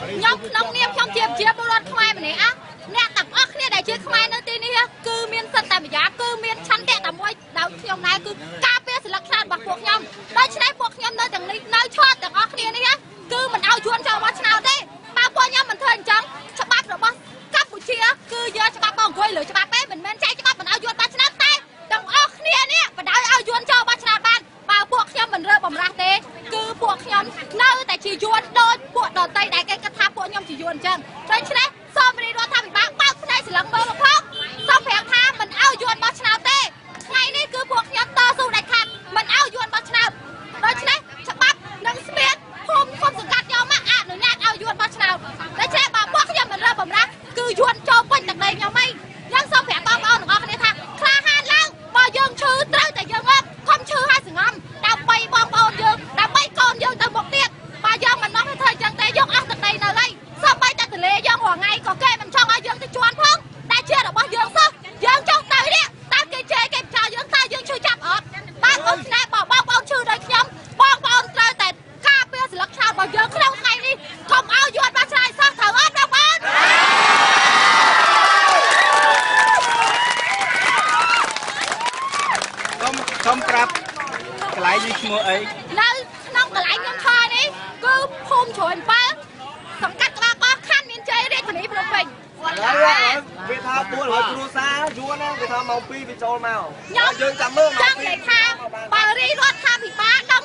ខ្ញុំក្នុងនាមខ្ញុំជាប្រជាពលរដ្ឋខ្មែរម្នាក់អាអ្នកទាំងអស់គ្នាដែលជាខ្មែរនៅទីនេះគឺមានសិទ្ធិតែម្យ៉ាងគឺមានឆន្ទៈតែមួយដោយខ្ញុំដែរគឺការពារសិលឹកខ្លាតរបស់ពួកខ្ញុំដូច្នេះពួកខ្ញុំនៅទាំងនេះនៅឈរទាំងអស់គ្នានេះគឺមិនឲ្យយួនចូលបោះឆ្នោតទេបើពួកខ្ញុំមិនធ្វើអញ្ចឹងច្បាប់របស់កម្ពុជាគឺយកច្បាប់មកអង្គុយលើច្បាប់ទេមិនមែនចែកច្បាប់មិនឲ្យយួនបោះឆ្នោតតែទាំងអស់គ្នានេះបដ ாய் ឲ្យយួនចូលបោះឆ្នោតបានបើពួកខ្ញុំមិនរើបំរាស់ទេ គឺពួកខ្ញុំនៅតែជាយួនដូចពួកដតីដែល ចឹងដូច្នេះសូមរាជរដ្ឋាភិបាលបើកផ្នែកស្លឹងមើលមកផងសូមប្រាប់ថាមិនឲ្យយួនបោះឆ្នោតទេថ្ងៃនេះគឺពួកខ្ញុំតស៊ូដាច់ខាតមិនឲ្យយួនបោះឆ្នោតដូច្នេះច្បាប់និងស្ពានភូមិគុំសង្កាត់យកមកអនុញ្ញាតឲ្យយួនបោះឆ្នោតដូច្នេះបើពួកខ្ញុំមិនរើបំរាស់គឺយួនចូលពេញទឹកដីខ្ញុំហីយើងសូមប្រាប់បងប្អូនទាំងអស់គ្នាថាក្លាហានឡើងបើយើងឈឺត្រូវតែយើងអត់កុំឈឺឲ្យសងំដើម្បីបងប្អូនយើងដើម្បីកូនយើងទៅមុខទៀតបើយើងមិនមកធ្វើអញ្ចឹងទេយកអស់ទឹកដីនៅហើយសូម្បីតែទលេយើងរាល់ថ្ងៃក៏គេមិនចង់ឲ្យយើងទៅជន់ផងតែជារបស់យើងសោះយើងចង់ទៅនេះតើគេជេរគេចោលយើងតើយើងឈឺចាប់អត់បាទដូច្នេះបើបងប្អូនឈឺដូចខ្ញុំបងប្អូនត្រូវតែការពារសិលឹកឆោតរបស់យើងក្នុងថ្ងៃនេះកុំឲ្យយួនបាត់ឆ្លាយសោះត្រូវអត់បងប្អូន សូមសូមប្រាប់កន្លែងនេះឈ្មោះអីនៅក្នុងកន្លែងខ្ញុំថតនេះគឺភូមិជ្រោយ7សង្កាត់ក្បាលកោះខណ្ឌមានជ័យរាជធានីភ្នំពេញហើយវាថា400គ្រួសារយួនណាវាថាម៉ោង2វាចូលមកខ្ញុំយើងចាំមើលម៉ោចងង់និយាយថាបើរាជរដ្ឋាភិបាលដឹង